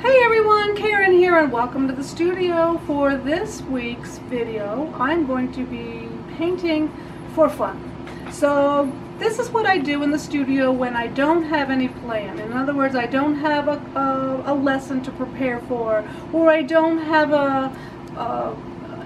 Hey everyone, Karen here and welcome to the studio. For this week's video, I'm going to be painting for fun. So this is what I do in the studio when I don't have any plan. In other words, I don't have a, a, a lesson to prepare for or I don't have a, a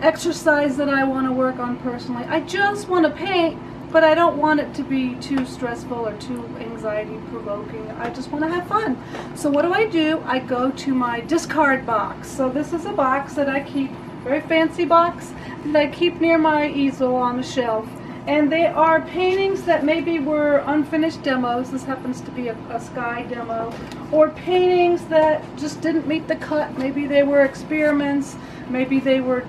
exercise that I want to work on personally. I just want to paint but I don't want it to be too stressful or too anxiety provoking. I just want to have fun. So what do I do? I go to my discard box. So this is a box that I keep, very fancy box, that I keep near my easel on the shelf. And they are paintings that maybe were unfinished demos. This happens to be a, a sky demo. Or paintings that just didn't meet the cut. Maybe they were experiments. Maybe they were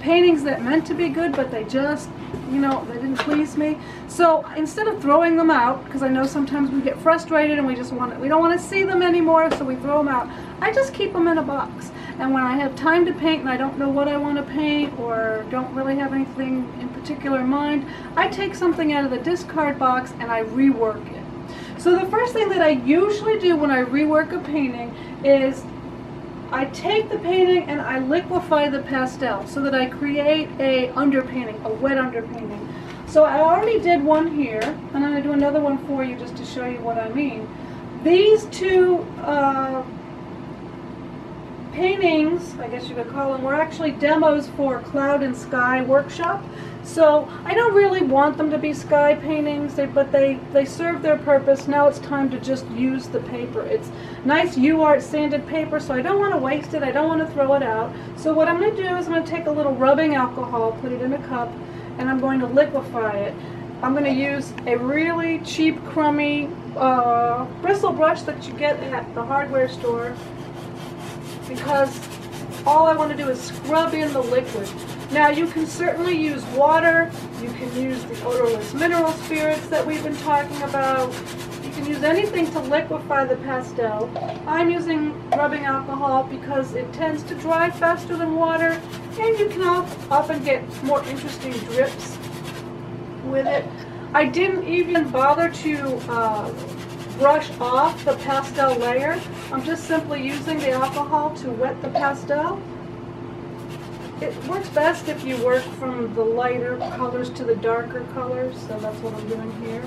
paintings that meant to be good, but they just, you know, they didn't please me. So instead of throwing them out, because I know sometimes we get frustrated and we just want to, we don't want to see them anymore, so we throw them out. I just keep them in a box. And when I have time to paint and I don't know what I want to paint or don't really have anything in particular in mind, I take something out of the discard box and I rework it. So the first thing that I usually do when I rework a painting is I take the painting and I liquefy the pastel so that I create a underpainting, a wet underpainting. So I already did one here, and I'm going to do another one for you just to show you what I mean. These two uh, paintings, I guess you could call them, were actually demos for Cloud and Sky Workshop. So I don't really want them to be sky paintings, but they, they serve their purpose. Now it's time to just use the paper. It's nice UART sanded paper, so I don't want to waste it. I don't want to throw it out. So what I'm going to do is I'm going to take a little rubbing alcohol, put it in a cup, and I'm going to liquefy it. I'm going to use a really cheap, crummy uh, bristle brush that you get at the hardware store because all I want to do is scrub in the liquid. Now you can certainly use water, you can use the odorless mineral spirits that we've been talking about, you can use anything to liquefy the pastel. I'm using rubbing alcohol because it tends to dry faster than water and you can often get more interesting drips with it. I didn't even bother to uh, brush off the pastel layer. I'm just simply using the alcohol to wet the pastel. It works best if you work from the lighter colors to the darker colors, so that's what I'm doing here.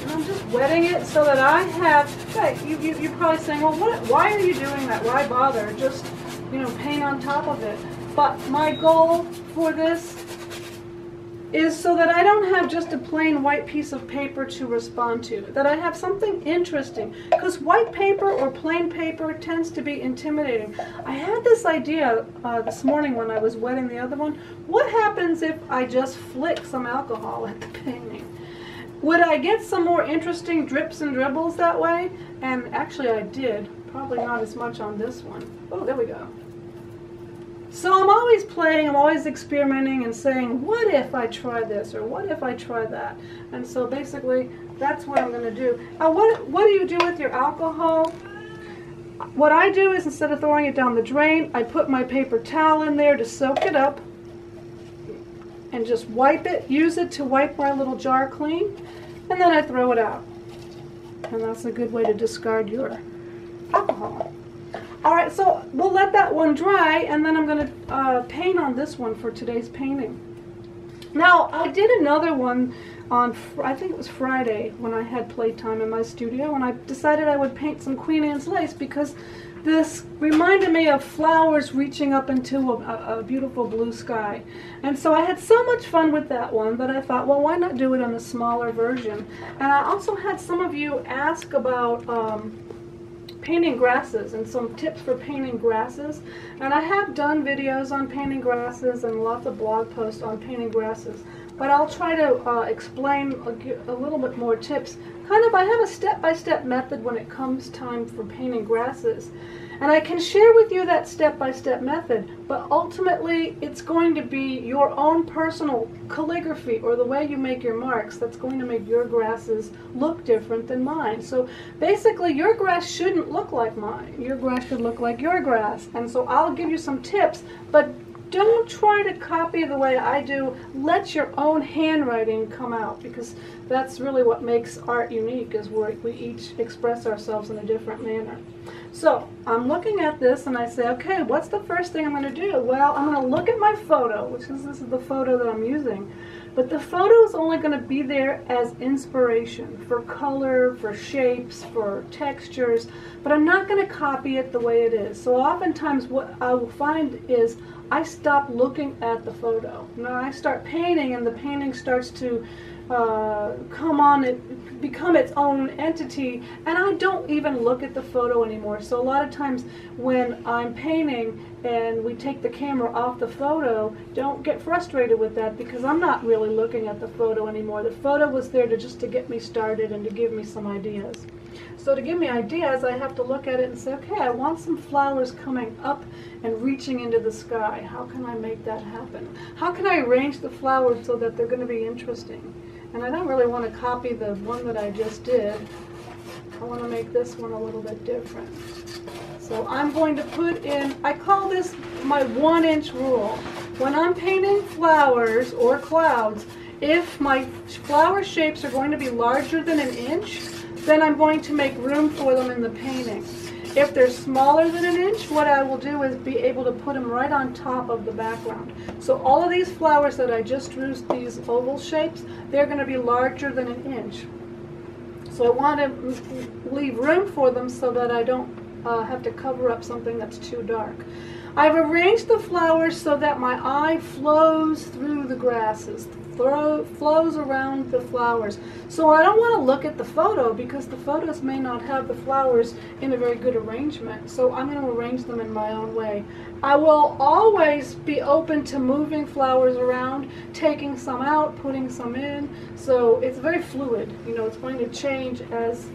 And I'm just wetting it so that I have, hey, you, you, you're probably saying, well, what, why are you doing that? Why bother? Just, you know, paint on top of it. But my goal for this is so that I don't have just a plain white piece of paper to respond to, that I have something interesting. Because white paper or plain paper tends to be intimidating. I had this idea uh, this morning when I was wetting the other one. What happens if I just flick some alcohol at the painting? Would I get some more interesting drips and dribbles that way? And actually I did. Probably not as much on this one. Oh, there we go. So I'm always playing, I'm always experimenting and saying, what if I try this or what if I try that? And so basically, that's what I'm going to do. Now, what, what do you do with your alcohol? What I do is instead of throwing it down the drain, I put my paper towel in there to soak it up and just wipe it, use it to wipe my little jar clean, and then I throw it out. And that's a good way to discard your alcohol. All right, so we'll let that one dry, and then I'm going to uh, paint on this one for today's painting. Now, I did another one on, I think it was Friday, when I had playtime in my studio, and I decided I would paint some Queen Anne's lace because this reminded me of flowers reaching up into a, a, beautiful blue sky. And so I had so much fun with that one that I thought, well, why not do it in a smaller version? And I also had some of you ask about um, painting grasses and some tips for painting grasses. And I have done videos on painting grasses and lots of blog posts on painting grasses. But I'll try to uh, explain a, a, little bit more tips. Kind of, I have a step-by-step -step method when it comes time for painting grasses. And I can share with you that step-by-step method, but ultimately it's going to be your own personal calligraphy or the way you make your marks that's going to make your grasses look different than mine. So basically your grass shouldn't look like mine. Your grass should look like your grass. And so I'll give you some tips, but don't try to copy the way I do. Let your own handwriting come out because that's really what makes art unique is we we each express ourselves in a different manner. So I'm looking at this and I say, okay, what's the first thing I'm going to do? Well, I'm going to look at my photo, which is this is the photo that I'm using. But the photo is only going to be there as inspiration for color, for shapes, for textures, but I'm not going to copy it the way it is. So oftentimes what I will find is I stop looking at the photo. Now I start painting and the painting starts to uh, come on it become its own entity. And I don't even look at the photo anymore. So a lot of times when I'm painting and we take the camera off the photo don't get frustrated with that because I'm not really looking at the photo anymore. The photo was there to just to get me started and to give me some ideas. So to give me ideas I have to look at it and say okay I want some flowers coming up and reaching into the sky. How can I make that happen? How can I arrange the flowers so that they're going to be interesting and I don't really want to copy the one that I just did. I want to make this one a little bit different. So I'm going to put in, I call this my one inch rule. When I'm painting flowers or clouds, if my flower shapes are going to be larger than an inch, then I'm going to make room for them in the painting. If they're smaller than an inch, what I will do is be able to put them right on top of the background. So all of these flowers that I just drew, these oval shapes, they're going to be larger than an inch. So I want to leave room for them so that I don't uh, have to cover up something that's too dark. I've arranged the flowers so that my eye flows through the grasses, throw, flows around the flowers. So I don't want to look at the photo because the photos may not have the flowers in a very good arrangement. So I'm going to arrange them in my own way. I will always be open to moving flowers around, taking some out, putting some in. So it's very fluid. You know, it's going to change as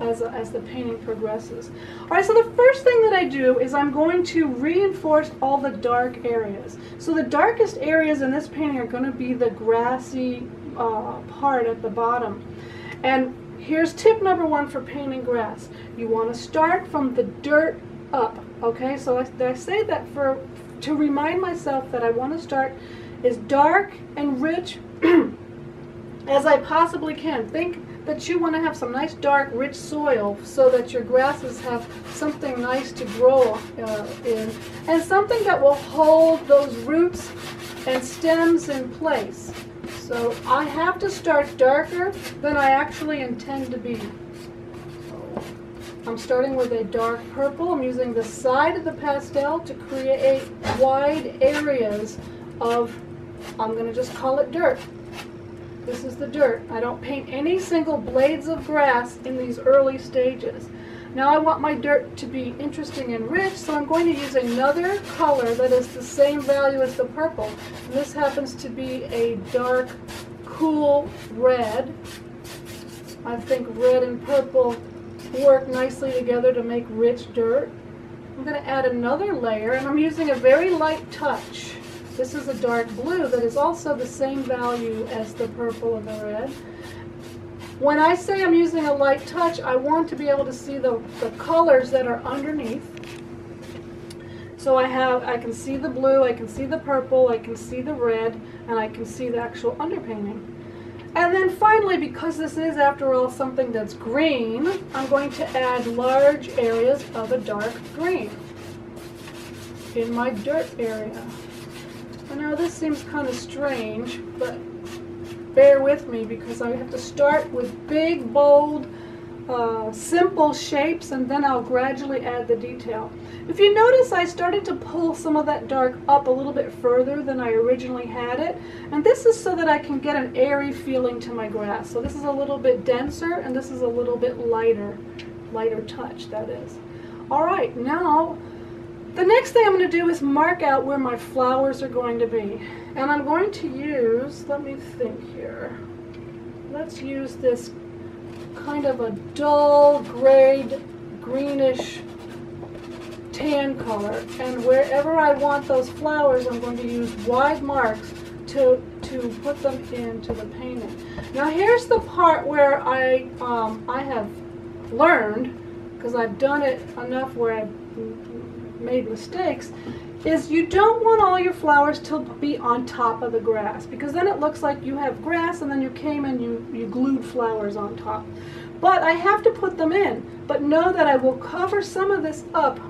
as, as the painting progresses. All right, so the first thing that I do is I'm going to reinforce all the dark areas. So the darkest areas in this painting are going to be the grassy uh, part at the bottom. And here's tip number one for painting grass. You want to start from the dirt up, okay? So I, I say that for to remind myself that I want to start as dark and rich as I possibly can. Think that you want to have some nice dark rich soil so that your grasses have something nice to grow uh, in and something that will hold those roots and stems in place. So I have to start darker than I actually intend to be. I'm starting with a dark purple. I'm using the side of the pastel to create wide areas of, I'm going to just call it dirt. This is the dirt. I don't paint any single blades of grass in these early stages. Now I want my dirt to be interesting and rich, so I'm going to use another color that is the same value as the purple. And this happens to be a dark, cool red. I think red and purple work nicely together to make rich dirt. I'm going to add another layer, and I'm using a very light touch. This is a dark blue that is also the same value as the purple and the red. When I say I'm using a light touch, I want to be able to see the, the colors that are underneath. So I have, I can see the blue, I can see the purple, I can see the red, and I can see the actual underpainting. And then finally, because this is, after all, something that's green, I'm going to add large areas of a dark green in my dirt area. I know this seems kind of strange, but bear with me because I have to start with big, bold, uh, simple shapes and then I'll gradually add the detail. If you notice I started to pull some of that dark up a little bit further than I originally had it and this is so that I can get an airy feeling to my grass. So this is a little bit denser and this is a little bit lighter, lighter touch that is. Alright, now the next thing I'm going to do is mark out where my flowers are going to be. And I'm going to use, let me think here, let's use this kind of a dull gray, greenish tan color. And wherever I want those flowers, I'm going to use wide marks to, to put them into the painting. Now here's the part where I, um, I have learned, because I've done it enough where I've made mistakes is you don't want all your flowers to be on top of the grass because then it looks like you have grass and then you came and you, you glued flowers on top. But I have to put them in. But know that I will cover some of this up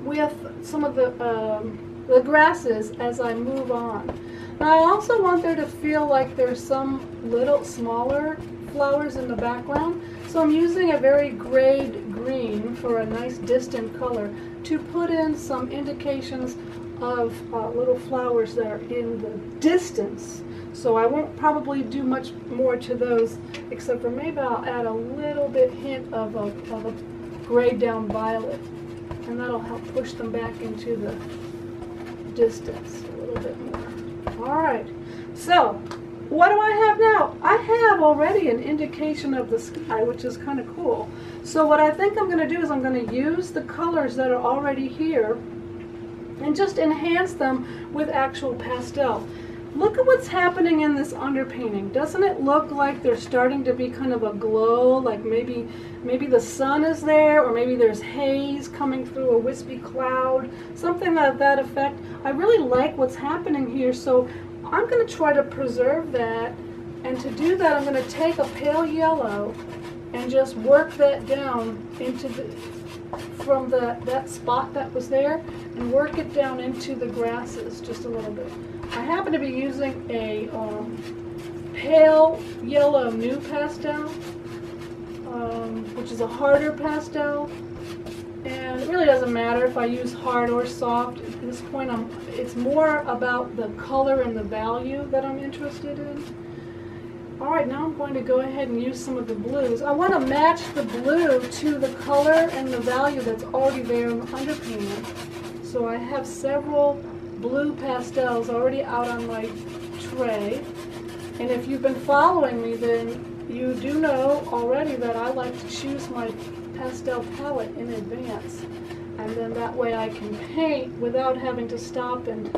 with some of the, um, the grasses as I move on. Now I also want there to feel like there's some little smaller flowers in the background. So I'm using a very grayed green for a nice distant color to put in some indications of uh, little flowers that are in the distance. So I won't probably do much more to those except for maybe I'll add a little bit hint of a, of a grayed down violet and that'll help push them back into the distance a little bit more. All right, so what do I have now? Have already an indication of the sky, which is kind of cool. So what I think I'm going to do is I'm going to use the colors that are already here and just enhance them with actual pastel. Look at what's happening in this underpainting. Doesn't it look like there's starting to be kind of a glow, like maybe maybe the sun is there, or maybe there's haze coming through a wispy cloud, something of that effect. I really like what's happening here, so I'm going to try to preserve that, and to do that I'm going to take a pale yellow and just work that down into the, from the, that spot that was there, and work it down into the grasses just a little bit. I happen to be using a um, pale yellow NuPastel, um, which is a harder pastel. And it really doesn't matter if I use hard or soft. At this point, I'm, it's more about the color and the value that I'm interested in. Alright, now I'm going to go ahead and use some of the blues. I want to match the blue to the color and the value that's already there in the underpainting. So I have several blue pastels already out on my tray. And if you've been following me, then you do know already that I like to choose my pastel palette in advance. And then that way I can paint without having to stop and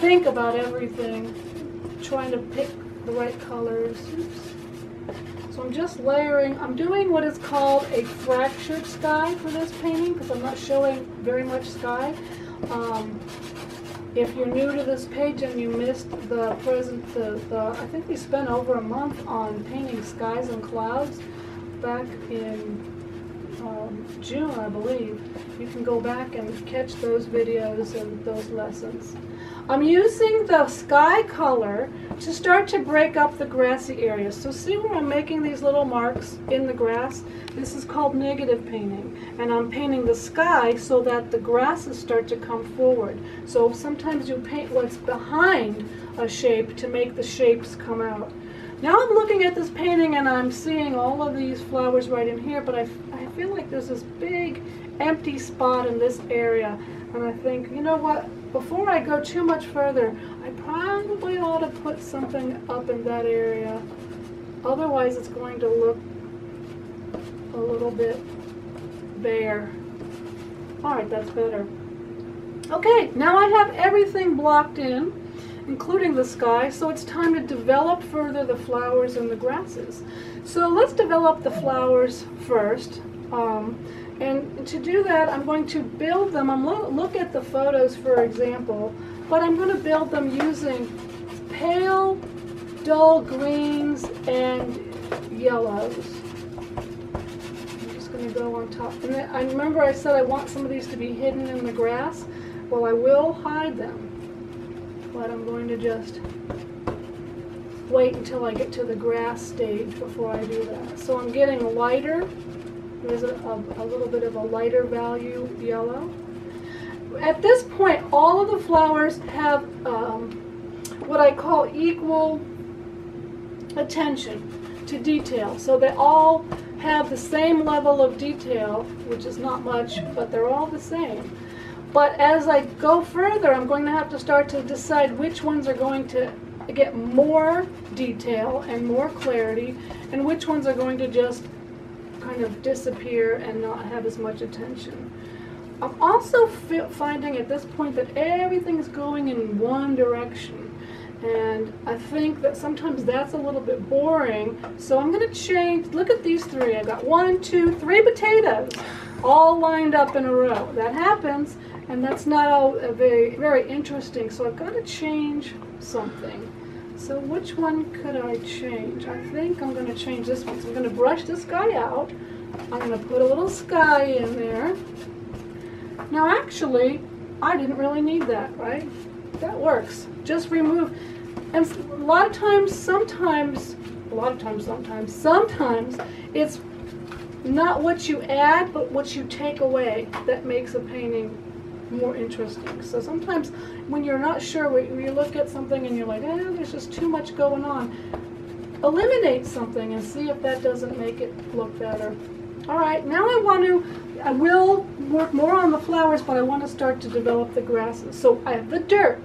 think about everything, trying to pick the right colors. So I'm just layering, I'm doing what is called a fractured sky for this painting because I'm not showing very much sky. Um, if you're new to this page and you missed the present, the, the, I think we spent over a month on painting skies and clouds back in um, June, I believe. You can go back and catch those videos and those lessons. I'm using the sky color to start to break up the grassy areas. So see where I'm making these little marks in the grass? This is called negative painting. And I'm painting the sky so that the grasses start to come forward. So sometimes you paint what's behind a shape to make the shapes come out. Now I'm looking at this painting and I'm seeing all of these flowers right in here, but I, I feel like there's this big empty spot in this area. And I think, you know what, before I go too much further, I probably ought to put something up in that area. Otherwise it's going to look a little bit bare. Alright, that's better. Okay, now I have everything blocked in, including the sky, so it's time to develop further the flowers and the grasses. So let's develop the flowers first. Um, and to do that, I'm going to build them. I'm lo look at the photos, for example, but I'm going to build them using pale, dull greens and yellows. I'm just going to go on top. And I remember I said I want some of these to be hidden in the grass. Well, I will hide them, but I'm going to just wait until I get to the grass stage before I do that. So I'm getting lighter there's a, a, a little bit of a lighter value yellow. At this point, all of the flowers have um, what I call equal attention to detail. So they all have the same level of detail, which is not much, but they're all the same. But as I go further, I'm going to have to start to decide which ones are going to get more detail and more clarity, and which ones are going to just kind of disappear and not have as much attention. I'm also finding at this point that everything's going in one direction. And I think that sometimes that's a little bit boring. So I'm going to change. Look at these three. I've got one, two, three potatoes all lined up in a row. That happens, and that's not all very, very interesting. So I've got to change something. So which one could I change? I think I'm going to change this one. So I'm going to brush this guy out. I'm going to put a little sky in there. Now actually, I didn't really need that, right? That works. Just remove. And a lot of times, sometimes, a lot of times, sometimes, sometimes, it's not what you add, but what you take away that makes a painting more interesting. So sometimes when you're not sure, when you look at something and you're like, eh, there's just too much going on, eliminate something and see if that doesn't make it look better. All right, now I want to, I will work more on the flowers, but I want to start to develop the grasses. So I have the dirt.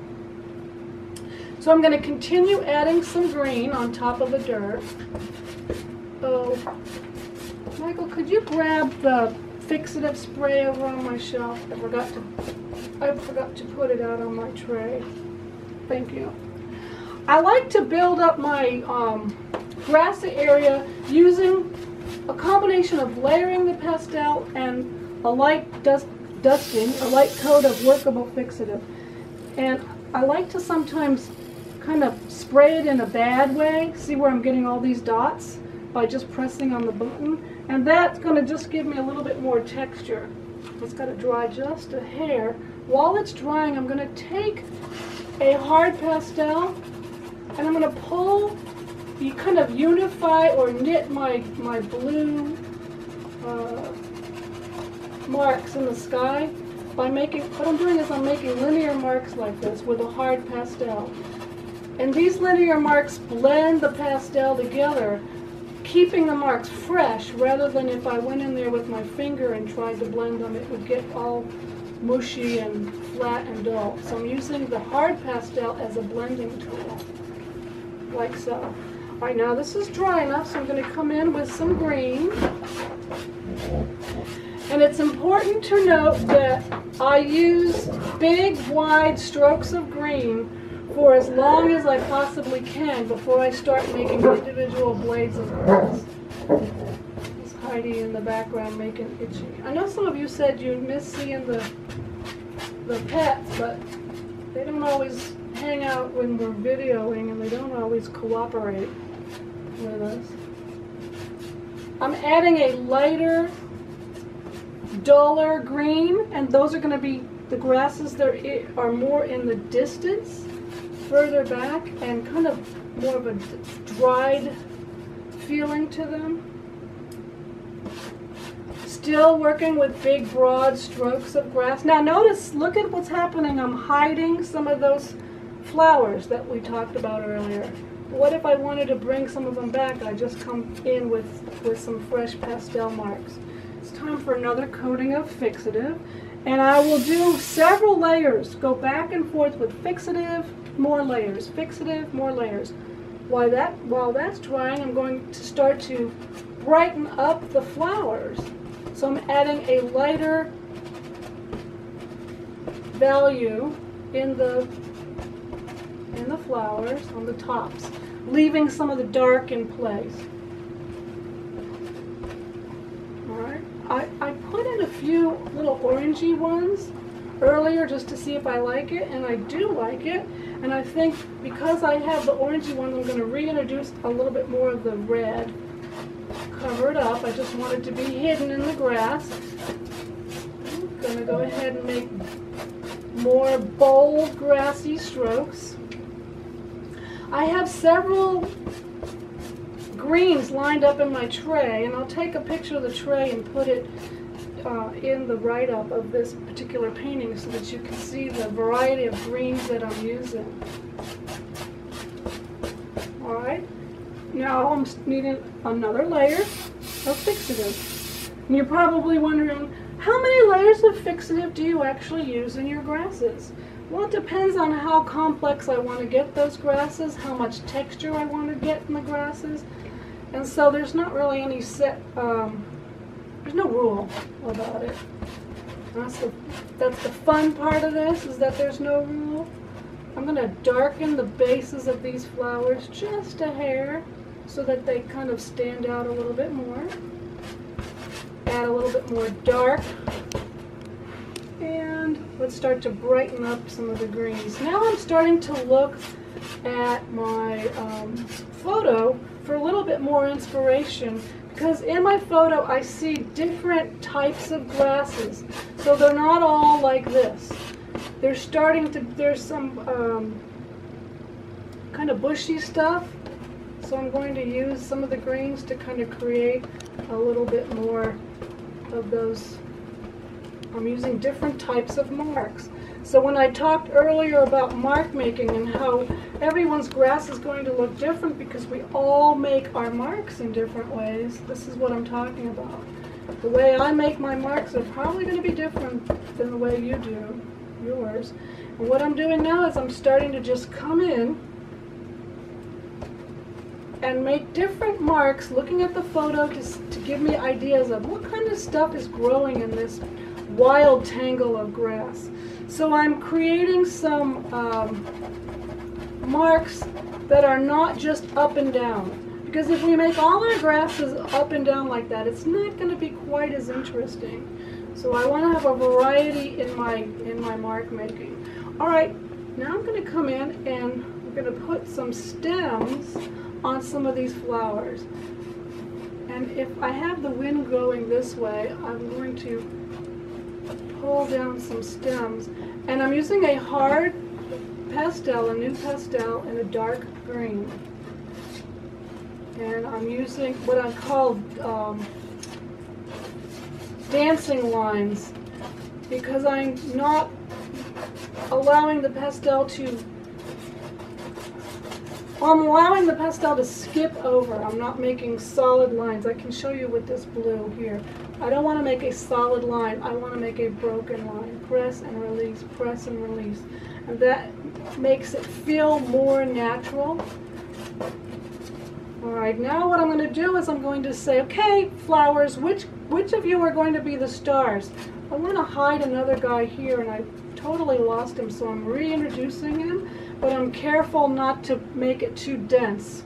So I'm going to continue adding some green on top of the dirt. Oh, Michael, could you grab the fixative spray over on my shelf? I forgot to, I forgot to put it out on my tray. Thank you. I like to build up my um, grassy area using a combination of layering the pastel and a light dust, dusting, a light coat of workable fixative. And I like to sometimes kind of spray it in a bad way. See where I'm getting all these dots? By just pressing on the button. And that's going to just give me a little bit more texture. It's got to dry just a hair. While it's drying, I'm going to take a hard pastel and I'm going to pull, you kind of unify or knit my, my blue uh, marks in the sky by making, what I'm doing is I'm making linear marks like this with a hard pastel. And these linear marks blend the pastel together, keeping the marks fresh rather than if I went in there with my finger and tried to blend them, it would get all mushy and flat and dull. So I'm using the hard pastel as a blending tool, like so. All right, now this is dry enough, so I'm going to come in with some green. And it's important to note that I use big, wide strokes of green for as long as I possibly can before I start making individual blades of grass. There's Heidi in the background making itchy. I know some of you said you miss seeing the the pets, but they don't always hang out when we're videoing and they don't always cooperate with us. I'm adding a lighter, duller green, and those are going to be the grasses that are more in the distance further back and kind of more of a dried feeling to them. Still working with big broad strokes of grass. Now notice, look at what's happening. I'm hiding some of those flowers that we talked about earlier. What if I wanted to bring some of them back? I just come in with, with some fresh pastel marks. It's time for another coating of fixative. And I will do several layers, go back and forth with fixative, more layers, fixative, more layers. While, that, while that's drying, I'm going to start to brighten up the flowers. So I'm adding a lighter value in the in the flowers on the tops, leaving some of the dark in place. Alright, I, I put in a few little orangey ones earlier just to see if I like it, and I do like it. And I think because I have the orangey one, I'm going to reintroduce a little bit more of the red. Cover it up. I just want it to be hidden in the grass. I'm going to go ahead and make more bold grassy strokes. I have several greens lined up in my tray, and I'll take a picture of the tray and put it uh, in the write-up of this particular painting so that you can see the variety of greens that I'm using. Alright, now I'm needing another layer of fixative. And you're probably wondering, how many layers of fixative do you actually use in your grasses? Well, it depends on how complex I want to get those grasses, how much texture I want to get in the grasses. And so there's not really any set um, there's no rule about it. That's the, that's the fun part of this, is that there's no rule. I'm going to darken the bases of these flowers just a hair so that they kind of stand out a little bit more. Add a little bit more dark. And let's start to brighten up some of the greens. Now I'm starting to look at my um, photo for a little bit more inspiration because in my photo I see different types of glasses. So they're not all like this. They're starting to, there's some um, kind of bushy stuff. So I'm going to use some of the greens to kind of create a little bit more of those. I'm using different types of marks. So when I talked earlier about mark making and how everyone's grass is going to look different because we all make our marks in different ways, this is what I'm talking about. The way I make my marks are probably going to be different than the way you do yours. And what I'm doing now is I'm starting to just come in and make different marks looking at the photo to, to give me ideas of what kind of stuff is growing in this wild tangle of grass. So I'm creating some um, marks that are not just up and down. Because if we make all our grasses up and down like that, it's not going to be quite as interesting. So I want to have a variety in my in my mark making. All right, now I'm going to come in and we're going to put some stems on some of these flowers. And if I have the wind going this way, I'm going to pull down some stems. And I'm using a hard pastel, a NuPastel in a dark green. And I'm using what I call um, dancing lines because I'm not allowing the pastel to I'm allowing the pastel to skip over. I'm not making solid lines. I can show you with this blue here. I don't want to make a solid line. I want to make a broken line. Press and release, press and release. And that makes it feel more natural. All right, now what I'm going to do is I'm going to say, okay, flowers, which, which of you are going to be the stars? I want to hide another guy here, and I totally lost him, so I'm reintroducing him but I'm careful not to make it too dense.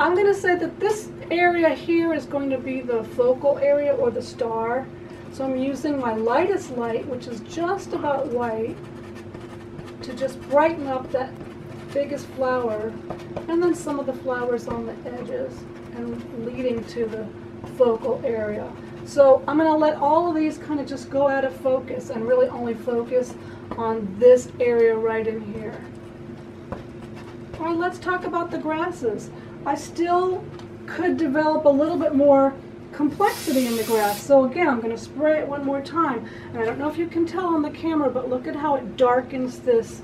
I'm going to say that this area here is going to be the focal area or the star. So I'm using my lightest light, which is just about white, to just brighten up that biggest flower and then some of the flowers on the edges and leading to the focal area. So I'm going to let all of these kind of just go out of focus and really only focus on this area right in here. All right, let's talk about the grasses. I still could develop a little bit more complexity in the grass. So again, I'm going to spray it one more time. And I don't know if you can tell on the camera, but look at how it darkens this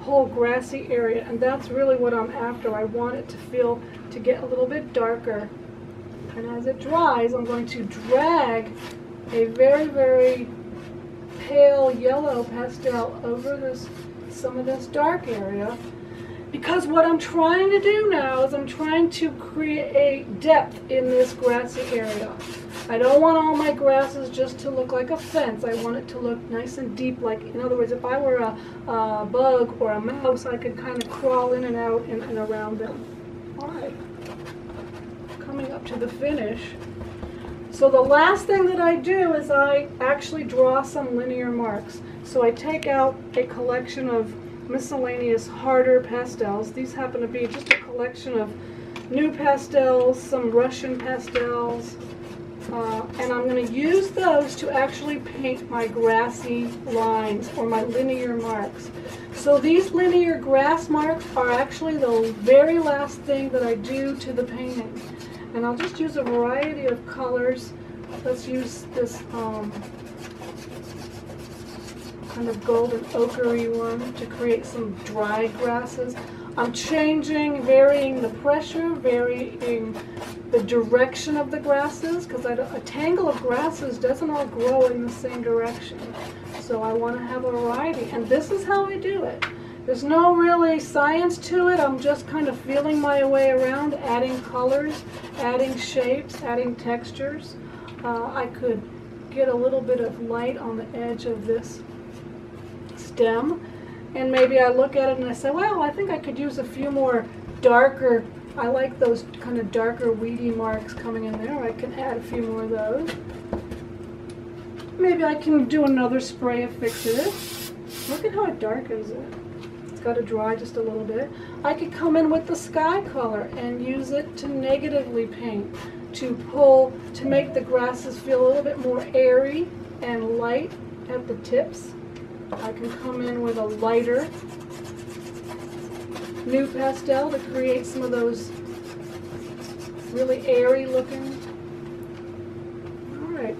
whole grassy area. And that's really what I'm after. I want it to feel, to get a little bit darker. And as it dries, I'm going to drag a very, very pale yellow pastel over this some of this dark area because what I'm trying to do now is I'm trying to create depth in this grassy area. I don't want all my grasses just to look like a fence. I want it to look nice and deep. Like, in other words, if I were a, bug or a mouse, I could kind of crawl in and out and, and around them. All right. Coming up to the finish. So the last thing that I do is I actually draw some linear marks. So I take out a collection of miscellaneous harder pastels. These happen to be just a collection of NuPastels, some Russian pastels, uh, and I'm going to use those to actually paint my grassy lines or my linear marks. So these linear grass marks are actually the very last thing that I do to the painting. And I'll just use a variety of colors. Let's use this um, kind of golden ochre one to create some dry grasses. I'm changing, varying the pressure, varying the direction of the grasses because a tangle of grasses doesn't all grow in the same direction. So I want to have a variety and this is how I do it. There's no really science to it. I'm just kind of feeling my way around, adding colors, adding shapes, adding textures. Uh, I could get a little bit of light on the edge of this stem and maybe I look at it and I say, well, I think I could use a few more darker, I like those kind of darker weedy marks coming in there. I can add a few more of those. Maybe I can do another spray of fix-it. Look at how it darkens it It's got to dry just a little bit. I could come in with the sky color and use it to negatively paint, to pull, to make the grasses feel a little bit more airy and light at the tips. I can come in with a lighter NuPastel to create some of those really airy looking. All right.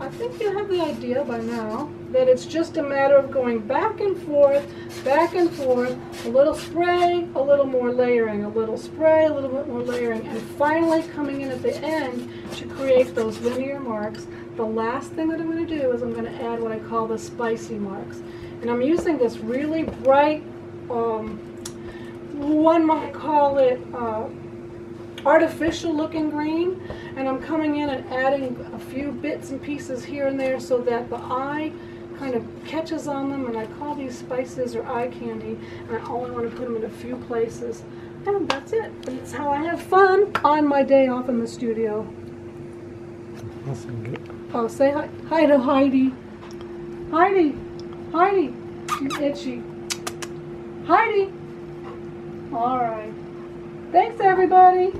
I think you have the idea by now that it's just a matter of going back and forth, back and forth, a little spray, a little more layering, a little spray, a little bit more layering, and finally coming in at the end to create those linear marks. The last thing that I'm going to do is I'm going to add what I call the spicy marks. And I'm using this really bright, um, one might call it uh, artificial looking green and I'm coming in and adding a few bits and pieces here and there so that the eye kind of catches on them and I call these spices or eye candy and I only want to put them in a few places and that's it. That's how I have fun on my day off in the studio. Oh, say hi, hi to Heidi. Heidi, Heidi, you itchy. Heidi. All right. Thanks, everybody.